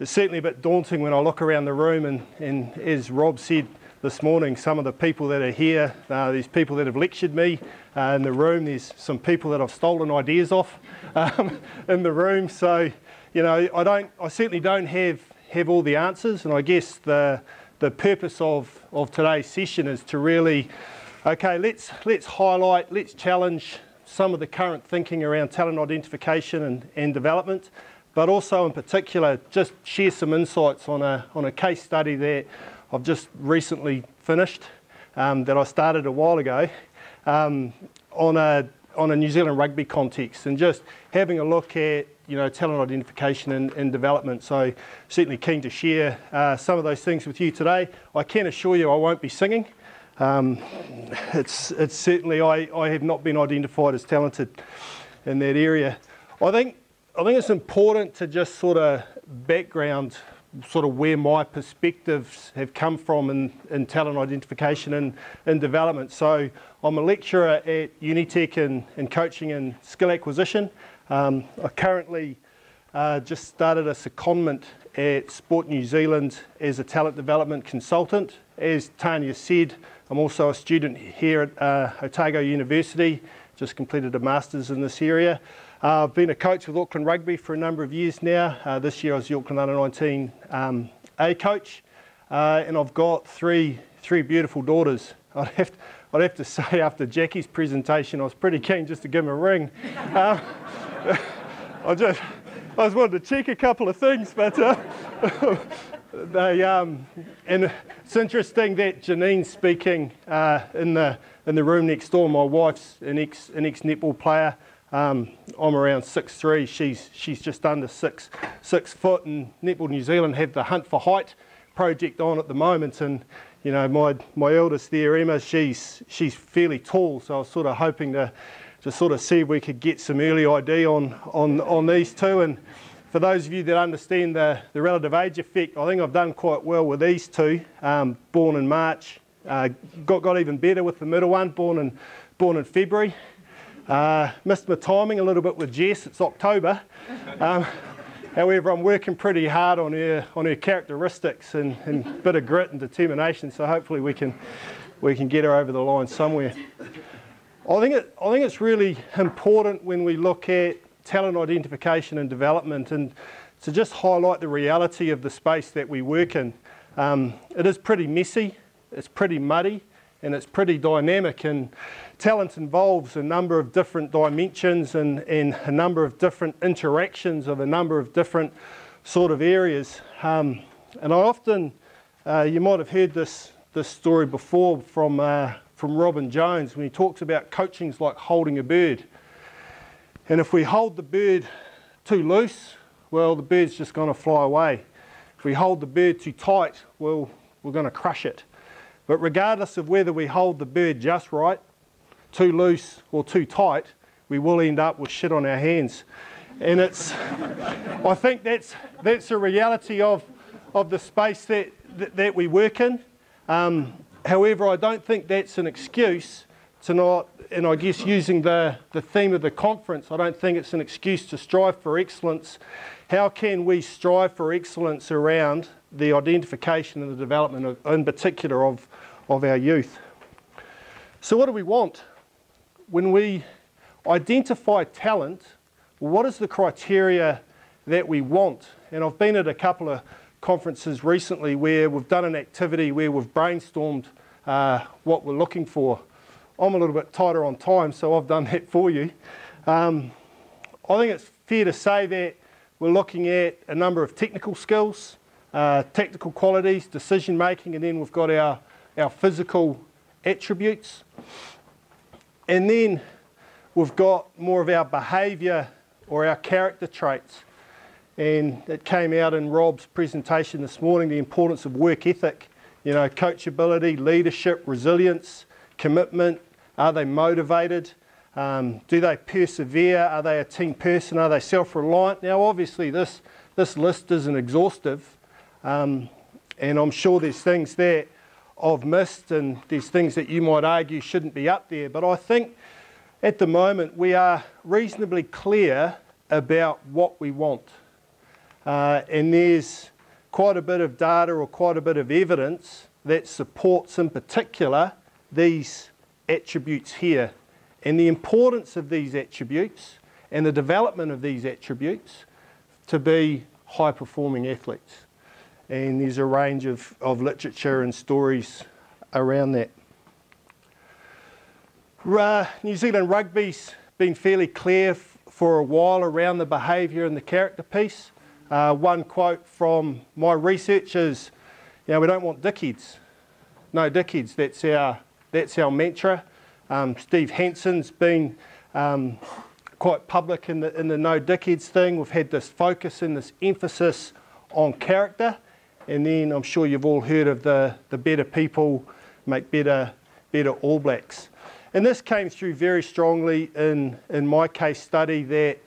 it's certainly a bit daunting when I look around the room and, and as Rob said this morning, some of the people that are here, uh, there's people that have lectured me uh, in the room, there's some people that I've stolen ideas off um, in the room. So, you know, I don't, I certainly don't have, have all the answers. And I guess the, the purpose of, of today's session is to really, okay, let's, let's highlight, let's challenge some of the current thinking around talent identification and, and development but also in particular just share some insights on a, on a case study that I've just recently finished um, that I started a while ago um, on, a, on a New Zealand rugby context and just having a look at you know, talent identification and, and development. So certainly keen to share uh, some of those things with you today. I can assure you I won't be singing. Um, it's, it's certainly, I, I have not been identified as talented in that area. I think I think it's important to just sort of background sort of where my perspectives have come from in, in talent identification and, and development. So I'm a lecturer at Unitec in, in coaching and skill acquisition. Um, I currently uh, just started a secondment at Sport New Zealand as a talent development consultant. As Tanya said, I'm also a student here at uh, Otago University, just completed a master's in this area. Uh, I've been a coach with Auckland Rugby for a number of years now. Uh, this year I was the Auckland Under 19 um, A coach, uh, and I've got three three beautiful daughters. I'd have, to, I'd have to say after Jackie's presentation, I was pretty keen just to give them a ring. Um, I just I just wanted to check a couple of things, but uh, they um, and it's interesting that Janine's speaking uh, in the in the room next door. My wife's an ex an ex netball player. Um, I'm around six three. She's she's just under six six foot, and Netball New Zealand have the Hunt for Height project on at the moment. And you know, my my eldest there, Emma, she's she's fairly tall, so I was sort of hoping to to sort of see if we could get some early ID on on on these two. And for those of you that understand the the relative age effect, I think I've done quite well with these two. Um, born in March, uh, got got even better with the middle one, born in born in February. Uh, missed my timing a little bit with Jess, it's October. Um, however, I'm working pretty hard on her, on her characteristics and, a bit of grit and determination, so hopefully we can, we can get her over the line somewhere. I think, it, I think it's really important when we look at talent identification and development and to just highlight the reality of the space that we work in. Um, it is pretty messy, it's pretty muddy, and it's pretty dynamic. And talent involves a number of different dimensions and, and a number of different interactions of a number of different sort of areas. Um, and I often, uh, you might have heard this, this story before from, uh, from Robin Jones when he talks about coaching's like holding a bird. And if we hold the bird too loose, well, the bird's just going to fly away. If we hold the bird too tight, well, we're going to crush it. But regardless of whether we hold the bird just right, too loose or too tight, we will end up with shit on our hands. And it's, I think that's, that's a reality of, of the space that, that, that we work in. Um, however, I don't think that's an excuse to not, and I guess using the, the theme of the conference, I don't think it's an excuse to strive for excellence. How can we strive for excellence around the identification and the development, of, in particular, of, of our youth? So, what do we want? when we identify talent, what is the criteria that we want? And I've been at a couple of conferences recently where we've done an activity where we've brainstormed uh, what we're looking for. I'm a little bit tighter on time, so I've done that for you. Um, I think it's fair to say that we're looking at a number of technical skills, uh, technical qualities, decision making, and then we've got our, our physical attributes. And then we've got more of our behaviour or our character traits. And it came out in Rob's presentation this morning the importance of work ethic, you know, coachability, leadership, resilience, commitment. Are they motivated? Um, do they persevere? Are they a team person? Are they self reliant? Now, obviously, this, this list isn't exhaustive, um, and I'm sure there's things that I've missed, and there's things that you might argue shouldn't be up there. But I think at the moment we are reasonably clear about what we want. uh, and there's quite a bit of data or quite a bit of evidence that supports in particular these attributes here and the importance of these attributes and the development of these attributes to be high performing athletes. And there's a range of, of literature and stories around that. New Zealand rugby's been fairly clear for a while around the behaviour and the character piece. Uh, one quote from my research is, you know, we don't want dickheads. No dickheads, that's our, that's our mantra. Um, Steve Hansen's been um, quite public in the, in the no dickheads thing. We've had this focus and this emphasis on character. And then I'm sure you've all heard of the, the better people make better, better All Blacks. And this came through very strongly in, in my case study that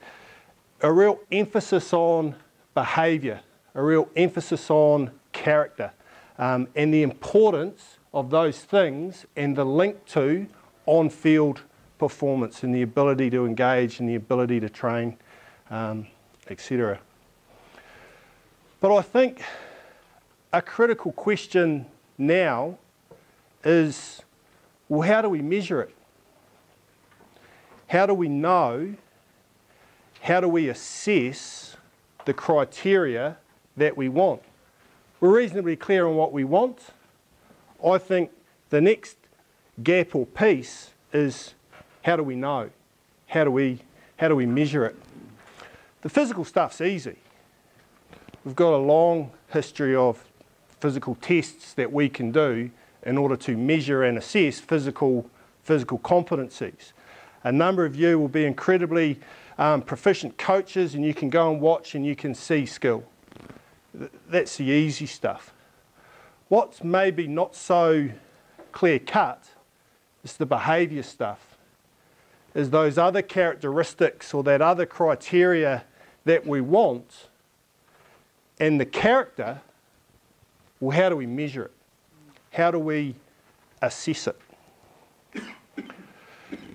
a real emphasis on behaviour, a real emphasis on character, um, and the importance of those things and the link to on field performance and the ability to engage and the ability to train, um, etc. But I think a critical question now is well, how do we measure it? How do we know? How do we assess the criteria that we want? We're reasonably clear on what we want. I think the next gap or piece is how do we know? How do we, how do we measure it? The physical stuff's easy. We've got a long history of physical tests that we can do in order to measure and assess physical, physical competencies. A number of you will be incredibly um, proficient coaches and you can go and watch and you can see skill. That's the easy stuff. What's maybe not so clear cut is the behaviour stuff, is those other characteristics or that other criteria that we want and the character, well, how do we measure it? How do we assess it?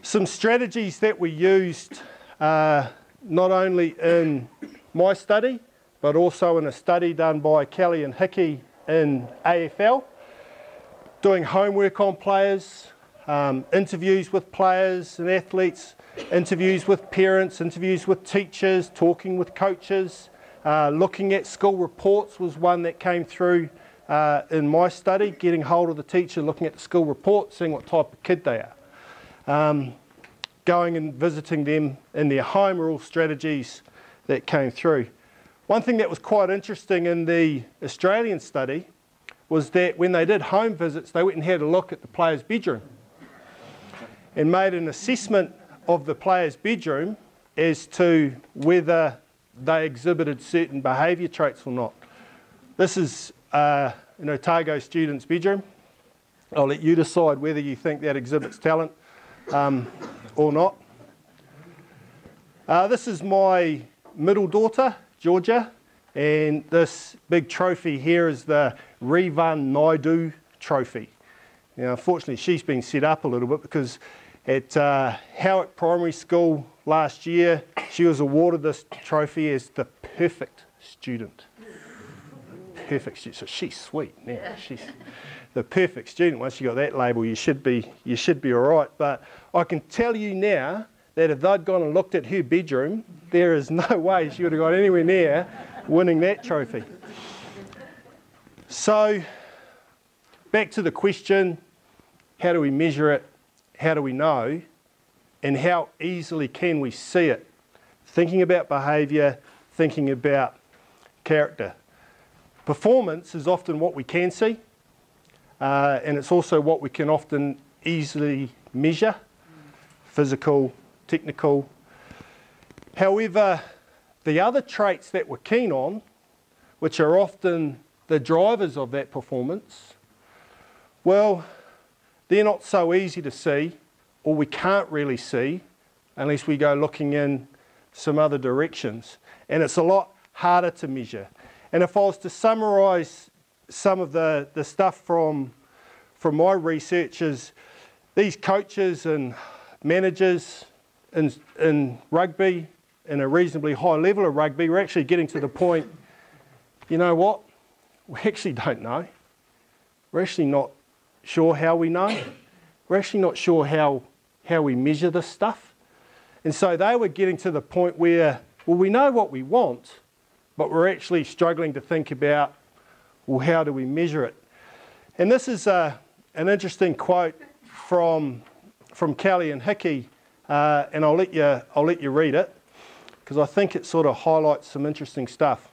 Some strategies that we used uh, not only in my study, but also in a study done by Kelly and Hickey in AFL, doing homework on players, um, interviews with players and athletes, interviews with parents, interviews with teachers, talking with coaches, uh, looking at school reports was one that came through uh, in my study, getting hold of the teacher, looking at the school report, seeing what type of kid they are. Um, going and visiting them in their home are all strategies that came through. One thing that was quite interesting in the Australian study was that when they did home visits, they went and had a look at the player's bedroom and made an assessment of the player's bedroom as to whether they exhibited certain behaviour traits or not. This is uh, an Otago student's bedroom. I'll let you decide whether you think that exhibits talent um, or not. Uh, this is my middle daughter, Georgia, and this big trophy here is the Revan Naidu trophy. Now, unfortunately, she's been set up a little bit because at uh, Primary School last year, she was awarded this trophy as the perfect student perfect student. So she's sweet now. She's the perfect student. Once you got that label, you should be you should be all right. But I can tell you now that if they'd gone and looked at her bedroom, there is no way she would have got anywhere near winning that trophy. So back to the question, how do we measure it? How do we know? And how easily can we see it? Thinking about behaviour, thinking about character. Performance is often what we can see, uh, and it's also what we can often easily measure physical, technical. However, the other traits that we're keen on, which are often the drivers of that performance, well, they're not so easy to see, or we can't really see unless we go looking in some other directions. And it's a lot harder to measure. And if I was to summarise some of the, the stuff from, from my research is these coaches and managers in, in rugby, in a reasonably high level of rugby, we're actually getting to the point you know what? We actually don't know. We're actually not sure how we know. We're actually not sure how, how we measure this stuff. And so they were getting to the point where, well, we know what we want, but we're actually struggling to think about, well, how do we measure it? And this is uh, an interesting quote from, from Kelly and Hickey, uh, and I'll let, you, I'll let you read it because I think it sort of highlights some interesting stuff.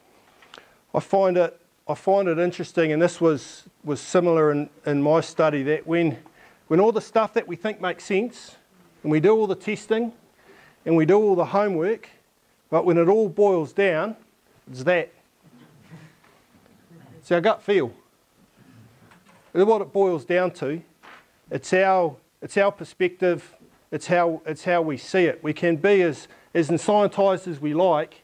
I find it, I find it interesting, and this was, was similar in, in my study, that when, when all the stuff that we think makes sense, and we do all the testing, and we do all the homework, but when it all boils down, it's that. It's our gut feel. It's what it boils down to. It's our, it's our perspective, it's how, it's how we see it. We can be as, as scientised as we like,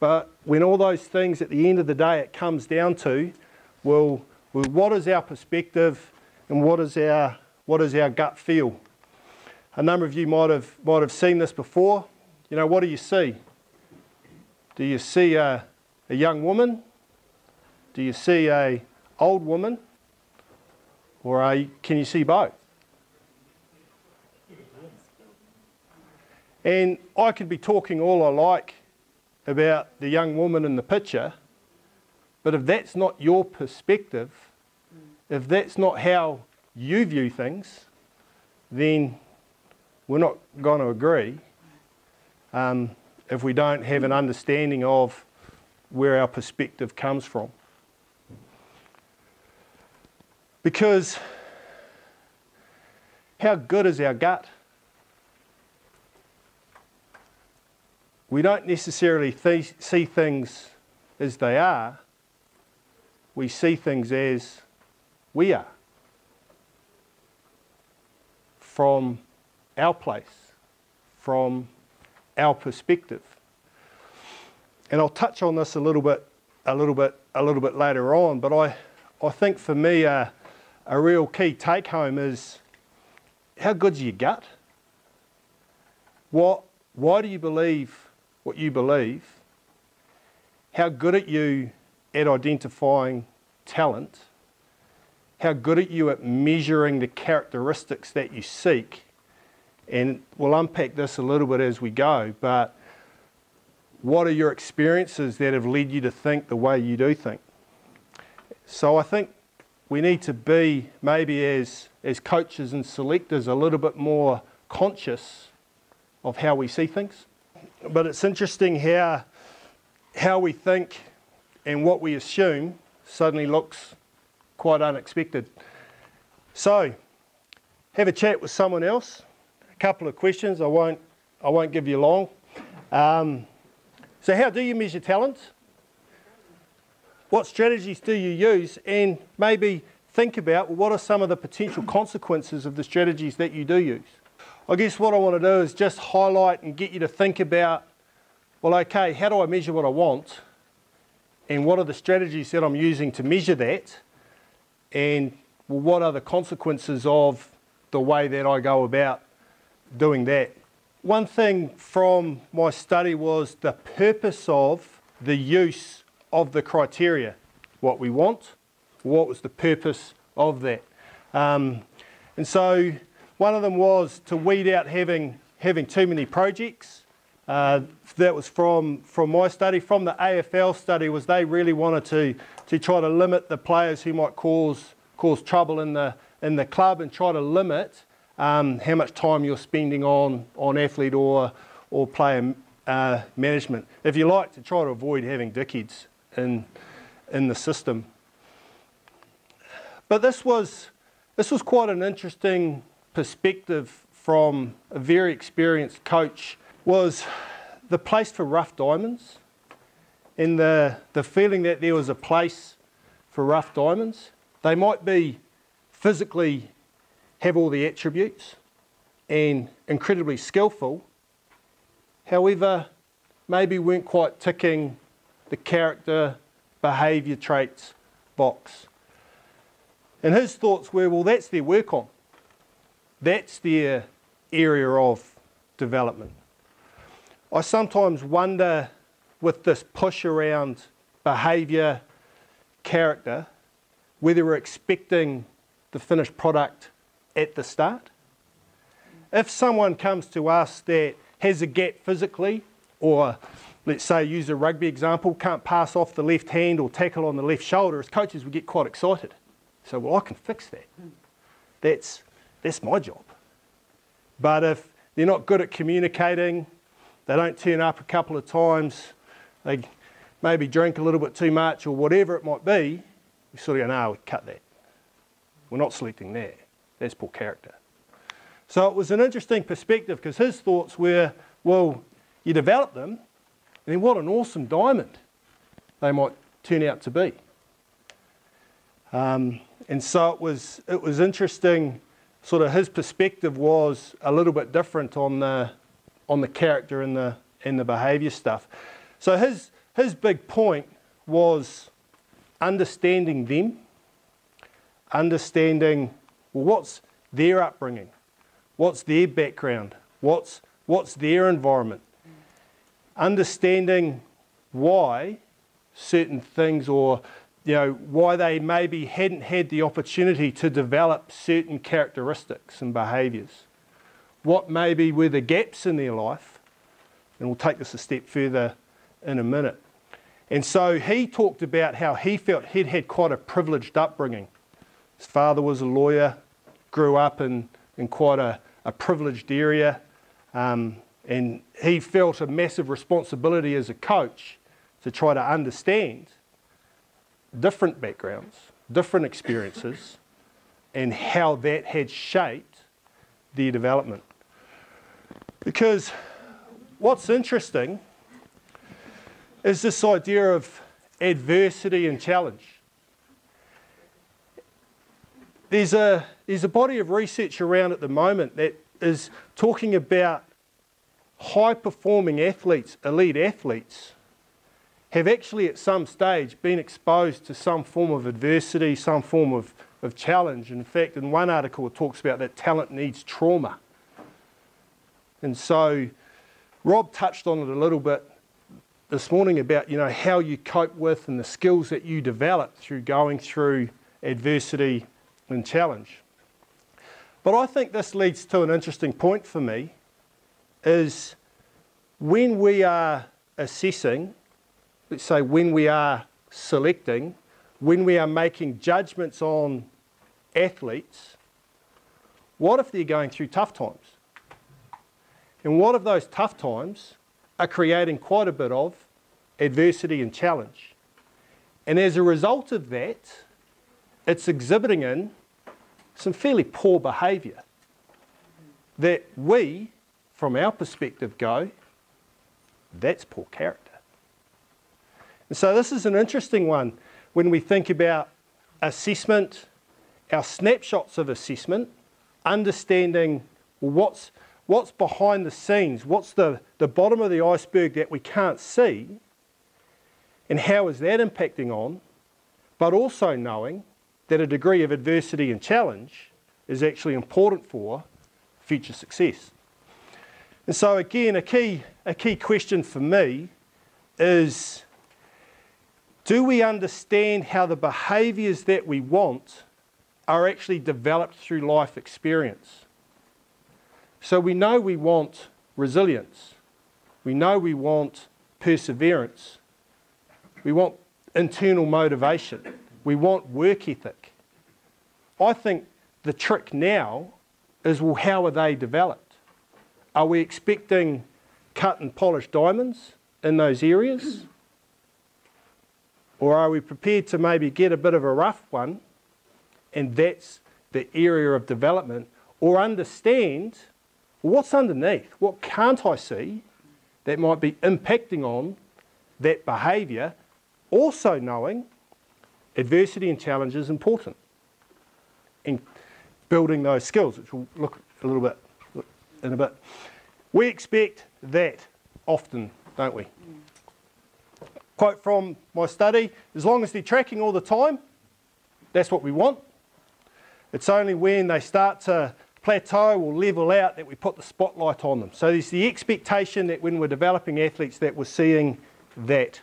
but when all those things at the end of the day it comes down to, well, well what is our perspective and what is our, what is our gut feel? A number of you might have, might have seen this before. You know, what do you see? Do you see a, a young woman? Do you see a old woman? Or a, can you see both? And I could be talking all I like about the young woman in the picture, but if that's not your perspective, if that's not how you view things, then we're not going to agree um, if we don't have an understanding of where our perspective comes from. Because how good is our gut? We don't necessarily th- see things as they are, we see things as we are from our place, from our perspective. And I'll touch on this a little bit, a little bit, a little bit later on. But I, I think for me, uh, a real key take home is how good's your gut? What, why do you believe what you believe? How good are you at identifying talent? How good are you at measuring the characteristics that you seek? And we'll unpack this a little bit as we go, but what are your experiences that have led you to think the way you do think? So I think we need to be, maybe as, as coaches and selectors, a little bit more conscious of how we see things. But it's interesting how, how we think and what we assume suddenly looks quite unexpected. So, have a chat with someone else. A couple of questions. I won't, I won't give you long. Um, so, how do you measure talent? What strategies do you use? And maybe think about what are some of the potential consequences of the strategies that you do use. I guess what I want to do is just highlight and get you to think about well, okay, how do I measure what I want? And what are the strategies that I'm using to measure that? And what are the consequences of the way that I go about doing that? One thing from my study was the purpose of the use of the criteria, what we want, what was the purpose of that. Um, and so one of them was to weed out having, having too many projects. Uh, that was from, from my study. From the AFL study was they really wanted to, to try to limit the players who might cause, cause trouble in the, in the club and try to limit um, how much time you're spending on, on athlete or, or player uh, management. If you like, to try to avoid having dickheads in, in the system. But this was, this was quite an interesting perspective from a very experienced coach was the place for rough diamonds and the, the feeling that there was a place for rough diamonds. They might be physically have all the attributes and incredibly skillful, however, maybe weren't quite ticking the character, behaviour traits box. And his thoughts were well, that's their work on. That's their area of development. I sometimes wonder with this push around behaviour, character whether we're expecting the finished product at the start. If someone comes to us that has a gap physically, or let's say use a rugby example, can't pass off the left hand or tackle on the left shoulder, as coaches we get quite excited. So, well, I can fix that. Hmm. That's, that's my job. But if they're not good at communicating, they don't turn up a couple of times, they maybe drink a little bit too much or whatever it might be, we sort of go, no, we cut that. We're not selecting that. That's poor character. So it was an interesting perspective because his thoughts were, well, you develop them, and then what an awesome diamond they might turn out to be. Um, and so it was, it was interesting, sort of his perspective was a little bit different on the, on the character and the, and the behaviour stuff. So his, his big point was understanding them, understanding well, what's their upbringing, what's their background, what's, what's their environment, understanding why certain things or you know why they maybe hadn't had the opportunity to develop certain characteristics and behaviours. What maybe were the gaps in their life and we'll take this a step further in a minute. And so he talked about how he felt he'd had quite a privileged upbringing. His father was a lawyer, grew up in, in quite a, a privileged area, um, and he felt a massive responsibility as a coach to try to understand different backgrounds, different experiences, and how that had shaped their development. Because what's interesting is this idea of adversity and challenge. There's a, there's a body of research around at the moment that is talking about high performing athletes, elite athletes, have actually at some stage been exposed to some form of adversity, some form of, of challenge. In fact, in one article, it talks about that talent needs trauma. And so Rob touched on it a little bit this morning about you know how you cope with and the skills that you develop through going through adversity and challenge. But I think this leads to an interesting point for me is when we are assessing, let's say when we are selecting, when we are making judgments on athletes, what if they're going through tough times? And what if those tough times are creating quite a bit of adversity and challenge. And as a result of that, it's exhibiting in some fairly poor behaviour that we, from our perspective, go, that's poor character. And so this is an interesting one when we think about assessment, our snapshots of assessment, understanding what's what's behind the scenes, what's the, the bottom of the iceberg that we can't see, and how is that impacting on, but also knowing that a degree of adversity and challenge is actually important for future success. And so again, a key, a key question for me is, do we understand how the behaviours that we want are actually developed through life experience? So we know we want resilience. We know we want perseverance. We want internal motivation. We want work ethic. I think the trick now is well, how are they developed? Are we expecting cut and polished diamonds in those areas? Or are we prepared to maybe get a bit of a rough one and that's the area of development? Or understand what's underneath? What can't I see that might be impacting on that behaviour? Also knowing adversity and challenge is important in building those skills, which we'll look a little bit in a bit. We expect that often, don't we? Quote from my study, as long as they're tracking all the time, that's what we want. It's only when they start to plateau or level out that we put the spotlight on them. So there's the expectation that when we're developing athletes that we're seeing that.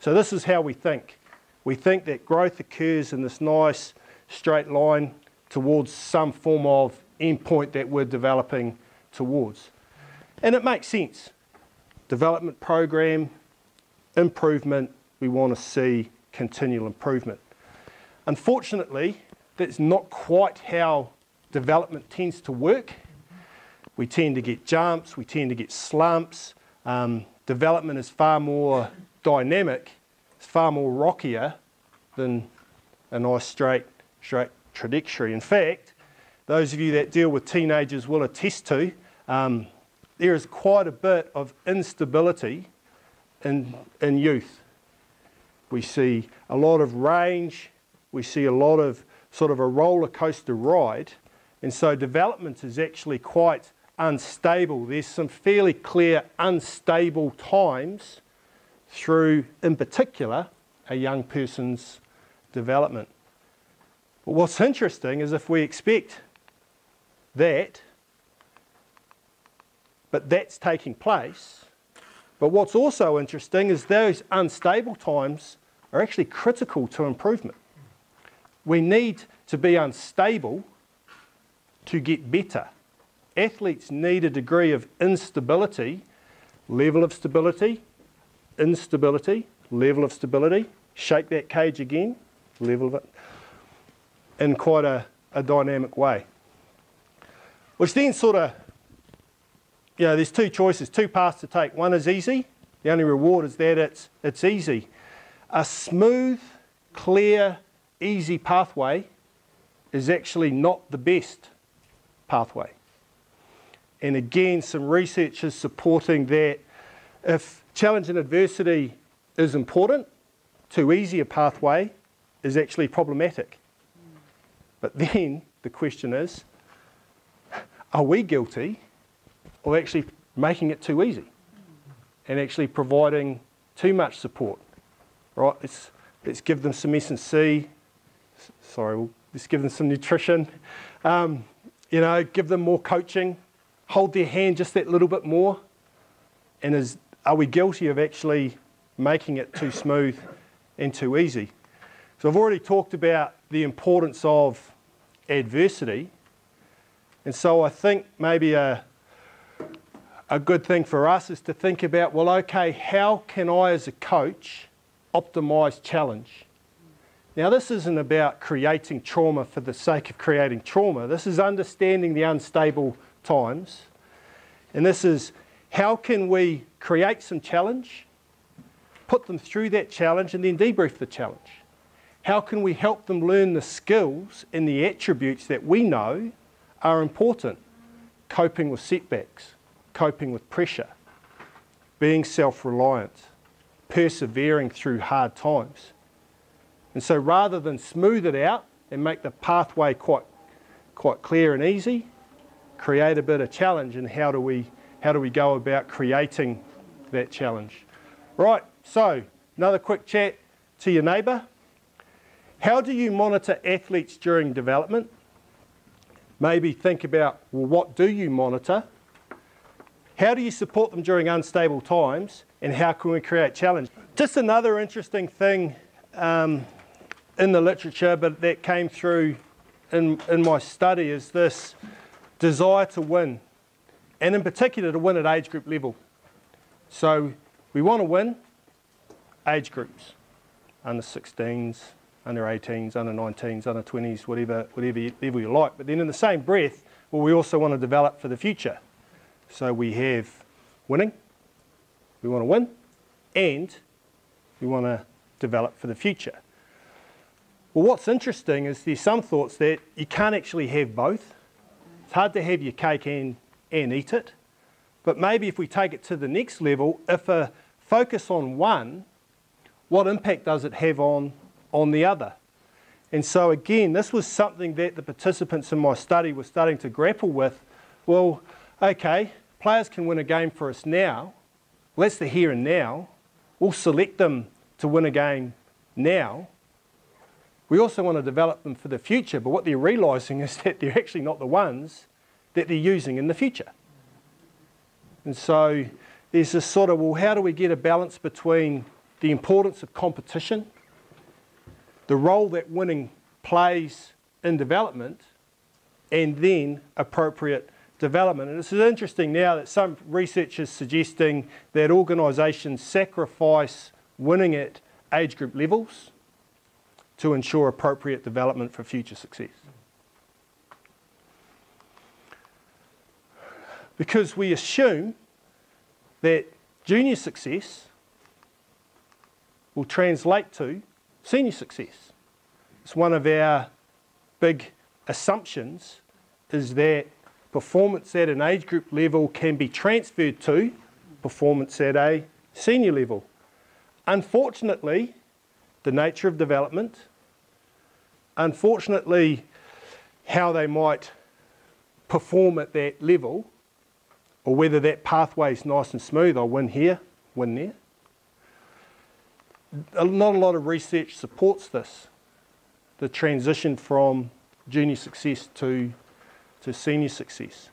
So this is how we think. We think that growth occurs in this nice straight line towards some form of endpoint that we're developing towards. And it makes sense. Development program, improvement, we want to see continual improvement. Unfortunately, that's not quite how development tends to work. We tend to get jumps, we tend to get slumps. Um, development is far more dynamic, it's far more rockier than a nice straight, straight trajectory. In fact, those of you that deal with teenagers will attest to, um, there is quite a bit of instability in, in youth. We see a lot of range, we see a lot of sort of a roller coaster ride, and so development is actually quite unstable. There's some fairly clear unstable times through, in particular, a young person's development. But what's interesting is if we expect that, but that's taking place, but what's also interesting is those unstable times are actually critical to improvement. We need to be unstable to get better. Athletes need a degree of instability, level of stability, instability, level of stability, shake that cage again, level of it, in quite a, a dynamic way. Which then sort of, you know, there's two choices, two paths to take. One is easy, the only reward is that it's, it's easy. A smooth, clear, easy pathway is actually not the best pathway. And again, some research is supporting that if challenge and adversity is important, too easy a pathway is actually problematic. But then the question is, are we guilty of actually making it too easy and actually providing too much support? Right, let's, let's give them some S&C, sorry, we'll, let's give them some nutrition, um, you know, give them more coaching, hold their hand just that little bit more? And is, are we guilty of actually making it too smooth and too easy? So I've already talked about the importance of adversity. And so I think maybe a, a good thing for us is to think about, well, okay, how can I as a coach optimize challenge? Now, this isn't about creating trauma for the sake of creating trauma. This is understanding the unstable times. And this is how can we create some challenge, put them through that challenge, and then debrief the challenge? How can we help them learn the skills and the attributes that we know are important? Coping with setbacks, coping with pressure, being self reliant, persevering through hard times. And so rather than smooth it out and make the pathway quite, quite clear and easy, create a bit of challenge and how do we, how do we go about creating that challenge. Right, so another quick chat to your neighbour. How do you monitor athletes during development? Maybe think about, well, what do you monitor? How do you support them during unstable times? And how can we create challenge? Just another interesting thing um, in the literature, but that came through in, in my study is this desire to win, and in particular to win at age group level. So we want to win age groups, under 16s, under 18s, under 19s, under 20s, whatever, whatever level you like. But then in the same breath, well, we also want to develop for the future. So we have winning, we want to win, and we want to develop for the future. Well, what's interesting is there's some thoughts that you can't actually have both. It's hard to have your cake and, and eat it. But maybe if we take it to the next level, if a focus on one, what impact does it have on, on the other? And so again, this was something that the participants in my study were starting to grapple with. Well, okay, players can win a game for us now. Well, that's the here and now. We'll select them to win a game now. We also want to develop them for the future, but what they're realising is that they're actually not the ones that they're using in the future. And so there's this sort of, well, how do we get a balance between the importance of competition the role that winning plays in development, and then appropriate development. And it's interesting now that some research is suggesting that organisations sacrifice winning at age group levels to ensure appropriate development for future success. Because we assume that junior success will translate to senior success. It's one of our big assumptions is that performance at an age group level can be transferred to performance at a senior level. Unfortunately, the nature of development, unfortunately, how they might perform at that level, or whether that pathway is nice and smooth, I win here, win there. Not a lot of research supports this, the transition from junior success to, to senior success.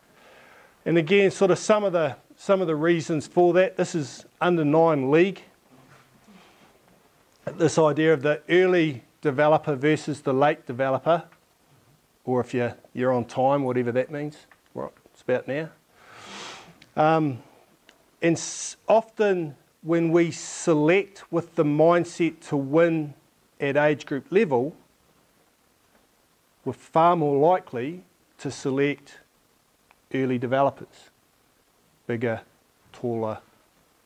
And again, sort of some of the some of the reasons for that. This is under nine league. This idea of the early developer versus the late developer, or if you're, you're on time, whatever that means. Right, it's about now. Um, and often when we select with the mindset to win at age group level, we're far more likely to select early developers. Bigger, taller,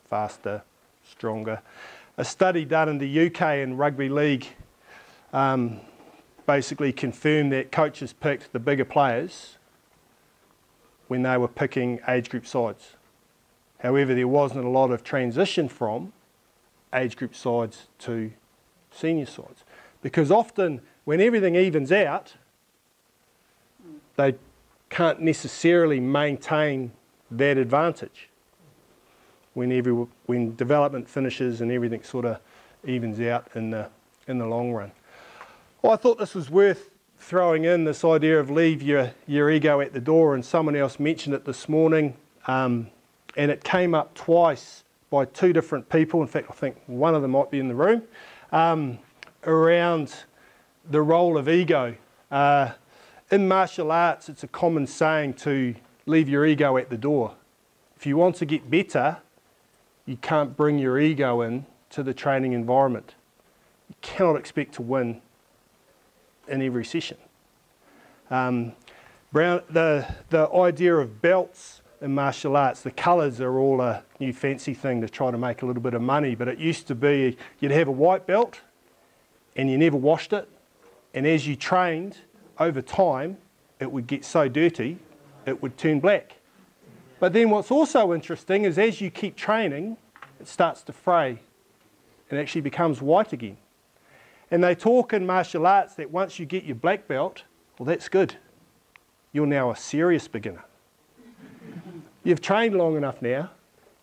faster, stronger. A study done in the UK in rugby league um, basically confirmed that coaches picked the bigger players when they were picking age group sides. However, there wasn't a lot of transition from age group sides to senior sides. Because often, when everything evens out, they can't necessarily maintain that advantage when, every, when development finishes and everything sort of evens out in the, in the long run. Well, I thought this was worth throwing in this idea of leave your, your ego at the door, and someone else mentioned it this morning, um, and it came up twice by two different people. In fact, I think one of them might be in the room um, around the role of ego. Uh, in martial arts, it's a common saying to leave your ego at the door. If you want to get better, you can't bring your ego in to the training environment. You cannot expect to win in every session. Um, Brown, the, the idea of belts in martial arts, the colours are all a new fancy thing to try to make a little bit of money, but it used to be you'd have a white belt and you never washed it, and as you trained, over time, it would get so dirty, it would turn black. But then what's also interesting is as you keep training, it starts to fray and actually becomes white again. And they talk in martial arts that once you get your black belt, well, that's good. You're now a serious beginner. You've trained long enough now,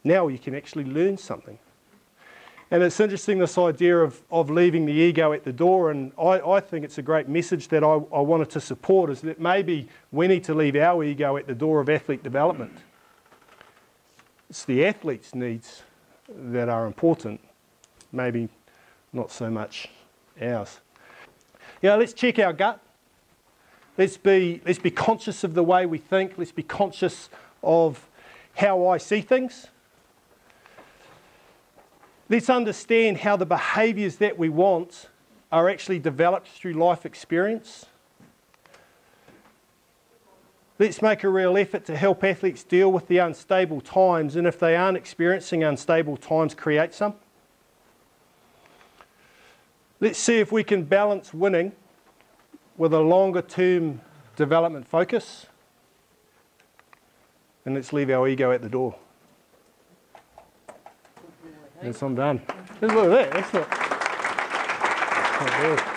now you can actually learn something. And it's interesting this idea of, of leaving the ego at the door, and I, I think it's a great message that I, I wanted to support is that maybe we need to leave our ego at the door of athlete development. It's the athlete's needs that are important, maybe not so much ours. Yeah, let's check our gut. Let's be, let's be conscious of the way we think. Let's be conscious of how I see things. Let's understand how the behaviours that we want are actually developed through life experience. Let's make a real effort to help athletes deal with the unstable times, and if they aren't experiencing unstable times, create some. Let's see if we can balance winning with a longer term development focus. And let's leave our ego at the door. Yes, I'm done. Look at that. That's not, oh, not